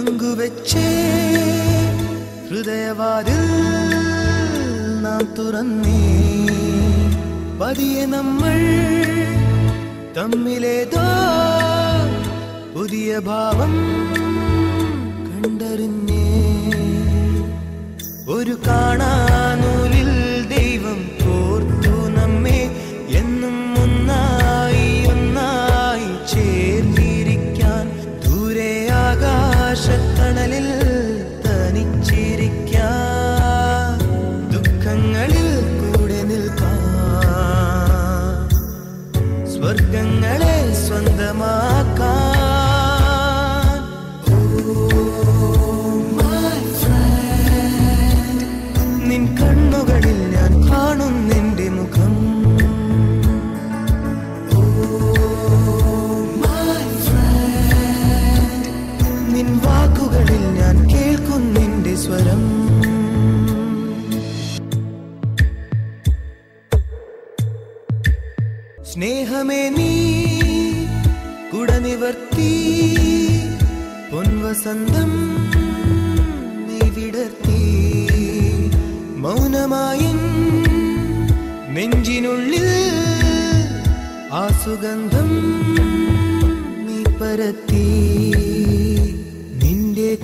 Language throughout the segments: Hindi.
പങ്കുവെച്ചേ. ഹൃദയവാതിൽ നാം തുറന്നേ. പതിയെ നമ്മൾ തമ്മിലേതോ പുതിയ ഭാവം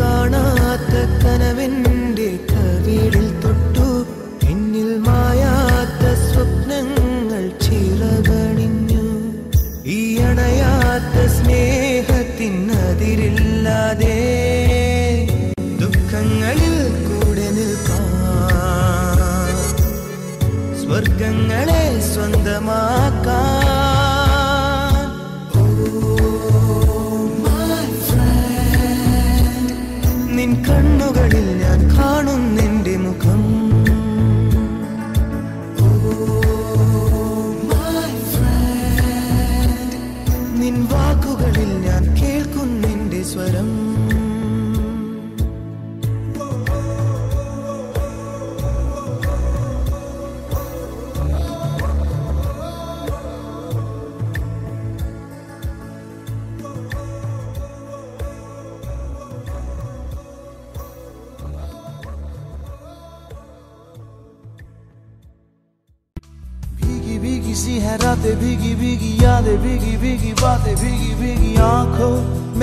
കാണാത്ത കനവിന്റെ കവിടിൽ തൊട്ടു. എന്നിൽ മായാത്ത സ്വപ്നങ്ങൾ ചിറകണിഞ്ഞു. ഈ അണയാത്ത സ്നേഹത്തിനതിരില്ലാതെ ദുഃഖങ്ങളിൽ കൂടെ നിൽക്കാം. സ്വർഗങ്ങളെ സ്വന്തമാക്കാൻ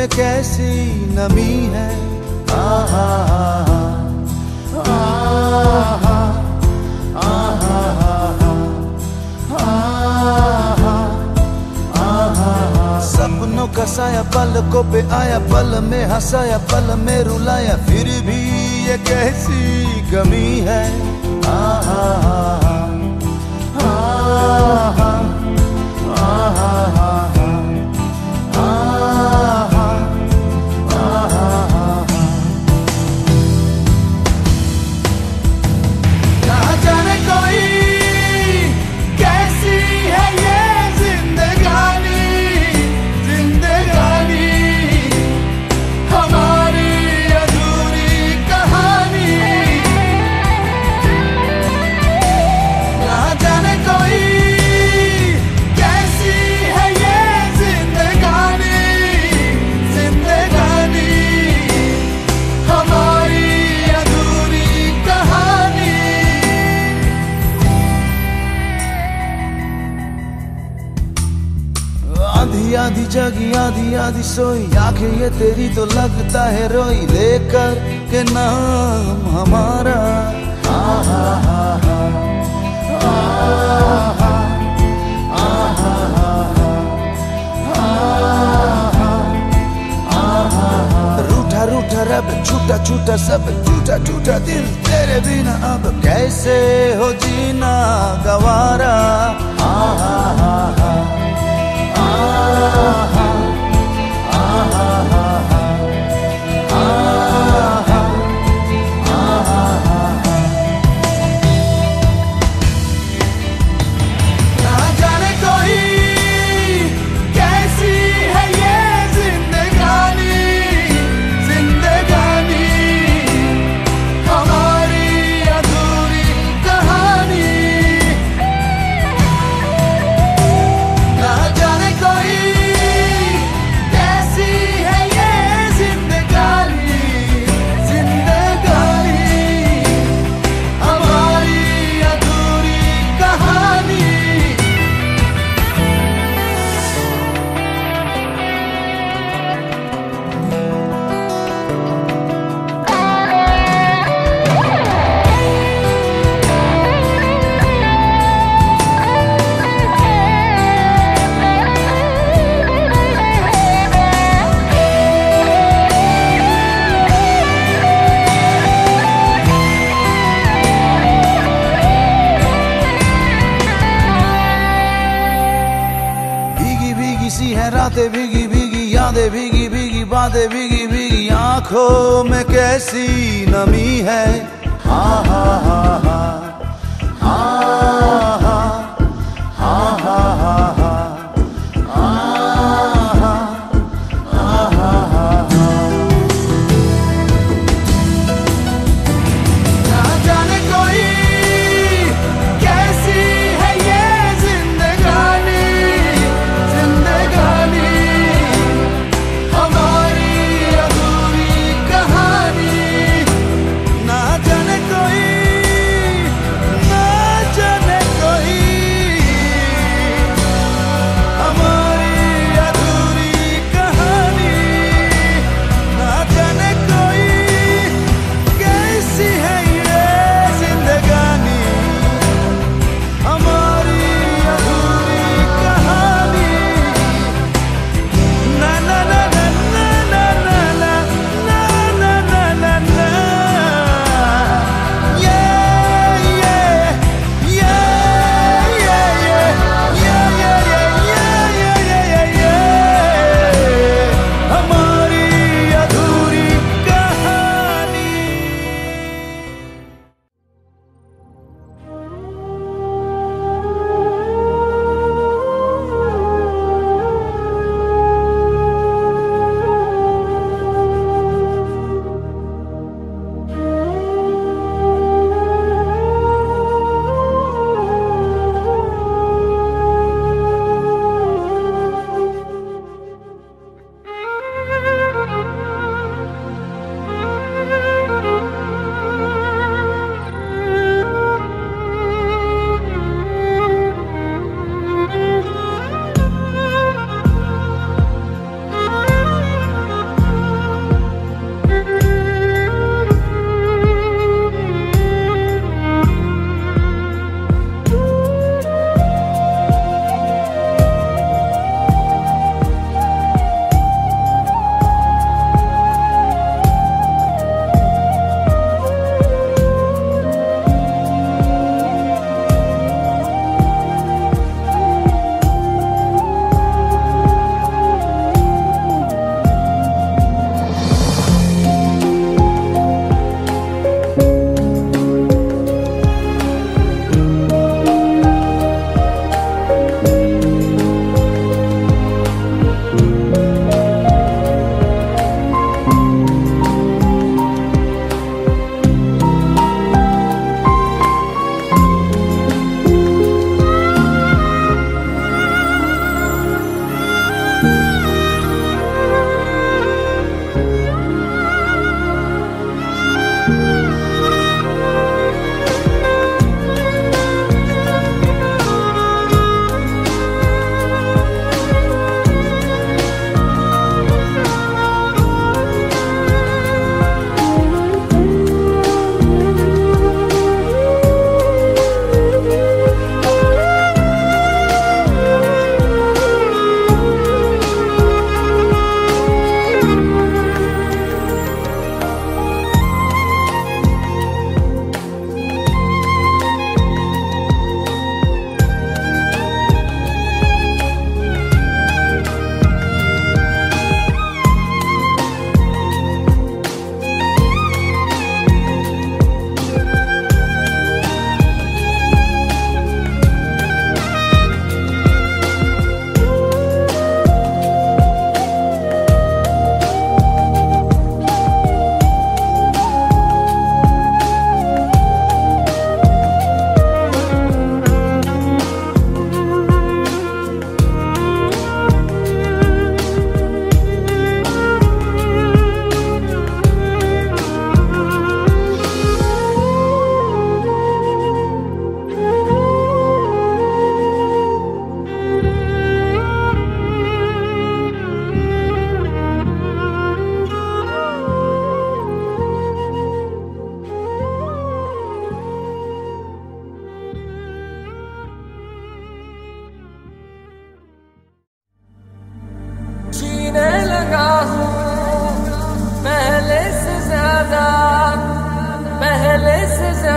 में कैसी नमी है। सपनों का साया को पे आया, पल में हंसाया, पल में रुलाया, फिर भी ये कैसी कमी है। आहा आहा आहा। सोई आँखें ये तेरी तो लगता है रोई लेकर के नाम हमारा हा हा हा रूठा रूठा रब छूटा छूटा सब टूटा टूटा दिल तेरे बिना अब कैसे हो जीना गवारा आ हा हा हा बातें भीगी भीगी आँखों में कैसी नमी हा हा हा हा।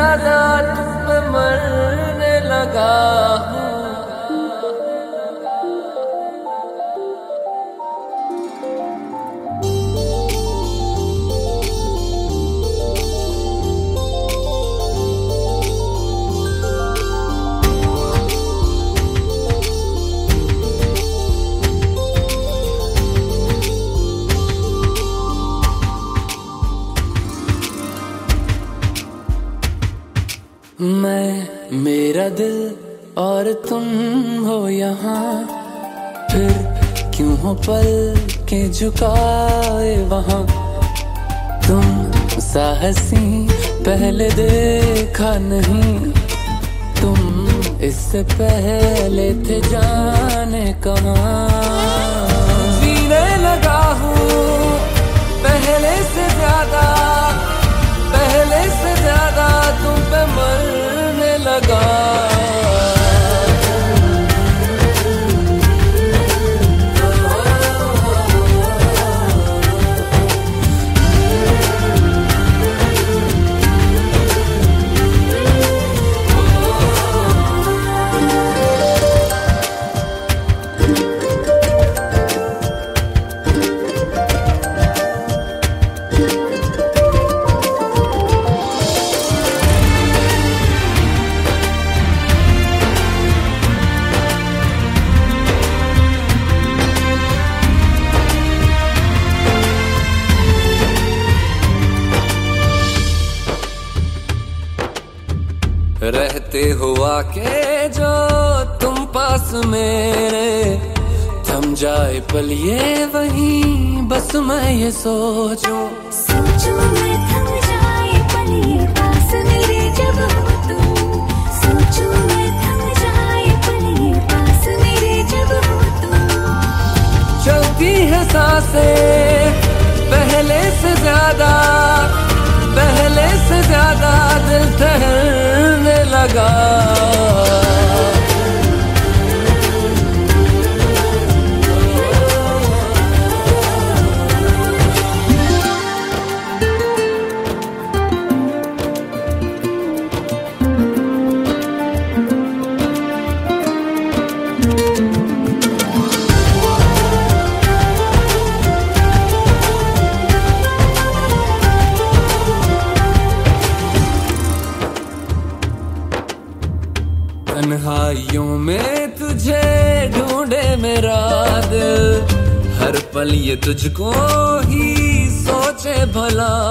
तुम पे मरने लगा। मैं, मेरा दिल और तुम हो यहाँ। फिर क्यों हो पल के झुकाए वहाँ? तुम साहसी पहले देखा नहीं। तुम इससे पहले थे जाने कहाँ। जीने लगा हूँ पहले से ज़्यादा। ज़्यादा तुम पे मरने लगा। रहते हुआ के जो तुम पास मेरे। थम जाए पल ये वही बस मैं ये सोचूं। सोचो मैं थम जाए पल ये पास मेरे जब हो तुम। सोचो मैं थम जाए पल ये पास मेरे जब हो तुम। चलती है साँसें पहले से ज़्यादा। पहले से ज़्यादा दिल ठहरने लगा। ये तुझको ही सोचे भला।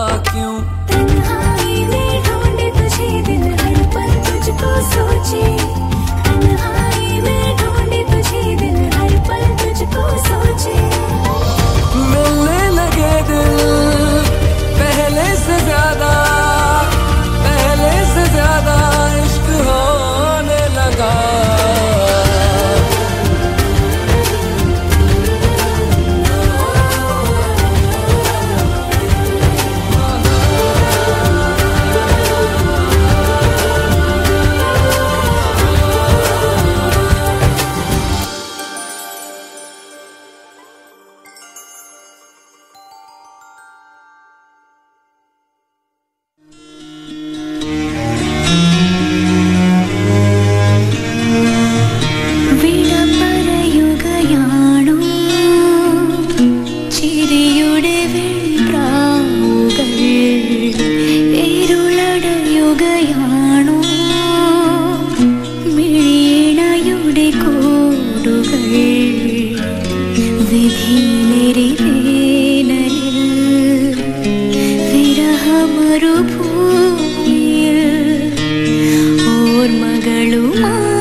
ಮಗಳು ಮಾ